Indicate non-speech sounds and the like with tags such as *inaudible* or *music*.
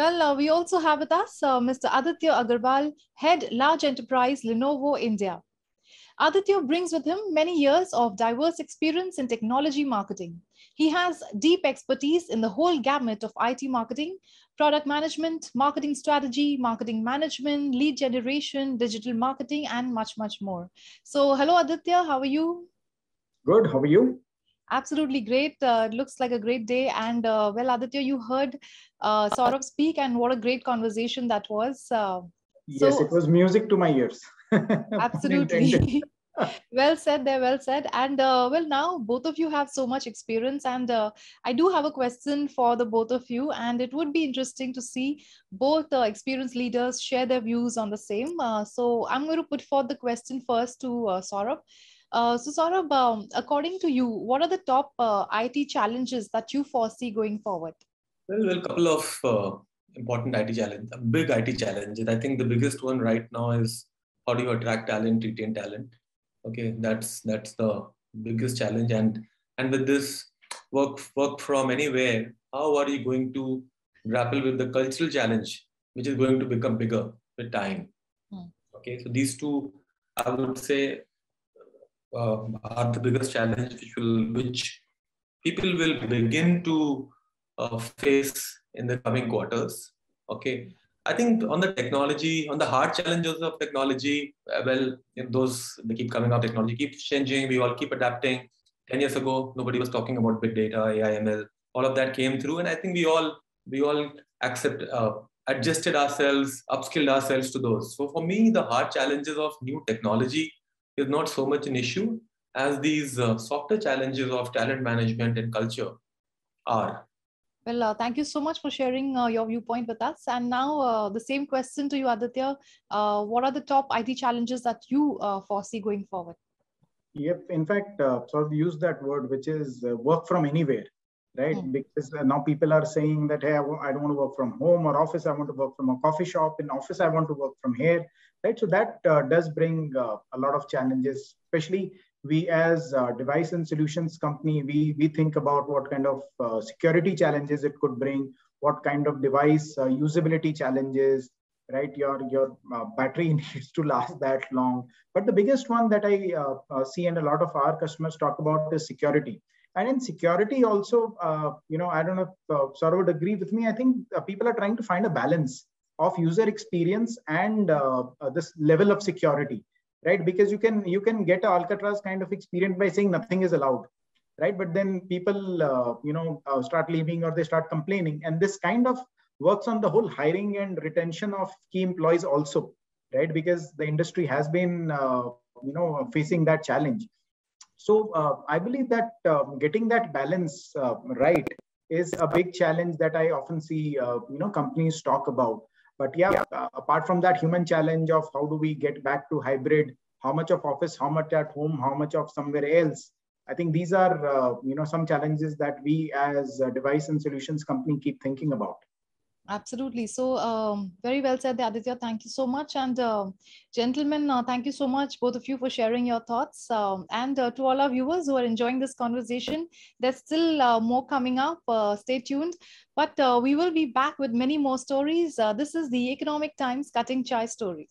Well, uh, we also have with us uh, Mr. Aditya Agarwal, Head Large Enterprise Lenovo India. Aditya brings with him many years of diverse experience in technology marketing. He has deep expertise in the whole gamut of IT marketing, product management, marketing strategy, marketing management, lead generation, digital marketing, and much, much more. So, hello, Aditya. How are you? Good. How are you? Absolutely great. Uh, it looks like a great day. And uh, well, Aditya, you heard uh, Saurabh speak, and what a great conversation that was. Uh, yes, so, it was music to my ears. *laughs* absolutely. *laughs* *laughs* well said there well said and uh, well now both of you have so much experience and uh, i do have a question for the both of you and it would be interesting to see both uh, experienced leaders share their views on the same uh, so i'm going to put forth the question first to uh, saurabh uh, so, Saurabh, um, according to you, what are the top uh, IT challenges that you foresee going forward? Well, well, a couple of uh, important IT challenges, big IT challenges. I think the biggest one right now is how do you attract talent, retain talent? Okay, that's that's the biggest challenge. And and with this work work from anywhere, how are you going to grapple with the cultural challenge, which is going to become bigger with time? Hmm. Okay, so these two, I would say, uh, are the biggest challenge which will which people will begin to uh, face in the coming quarters. Okay. I think on the technology on the hard challenges of technology uh, well those they keep coming up technology keeps changing we all keep adapting. 10 years ago nobody was talking about big data ai ml all of that came through and i think we all we all accept uh, adjusted ourselves upskilled ourselves to those. So for me the hard challenges of new technology is not so much an issue as these uh, softer challenges of talent management and culture are. Well, uh, thank you so much for sharing uh, your viewpoint with us. And now, uh, the same question to you, Aditya. Uh, what are the top IT challenges that you uh, foresee going forward? Yep. In fact, uh, Saurabh use that word, which is work from anywhere, right? Mm. Because now people are saying that, hey, I w- I don't want to work from home or office. I want to work from a coffee shop. In office, I want to work from here right? So that uh, does bring uh, a lot of challenges, especially we as a device and solutions company, we, we think about what kind of uh, security challenges it could bring, what kind of device uh, usability challenges, right? Your, your uh, battery *laughs* needs to last that long. But the biggest one that I uh, see and a lot of our customers talk about is security. And in security also, you know, I don't know if uh, Saurabh would agree with me. I think people are trying to find a balance of user experience and uh, uh, this level of security right? Because you can you can get alcatraz kind of experience by saying nothing is allowed right? But then people uh, you know uh, start leaving or they start complaining. And this kind of works on the whole hiring and retention of key employees also right? Because the industry has been uh, you know facing that challenge so uh, i believe that um, getting that balance right is a big challenge that i often see you know companies talk about but yeah, yeah. Uh, apart from that human challenge of how do we get back to hybrid, how much of office, how much at home, how much of somewhere else, I think these are uh, you know some challenges that we as a device and solutions company keep thinking about. Absolutely. So um, very well said, Aditya. Thank you so much. And uh, gentlemen, uh, thank you so much, both of you, for sharing your thoughts. Um, and uh, to all our viewers who are enjoying this conversation, there's still uh, more coming up. Uh, stay tuned. But uh, we will be back with many more stories. this is the Economic Times Cutting Chai Stories.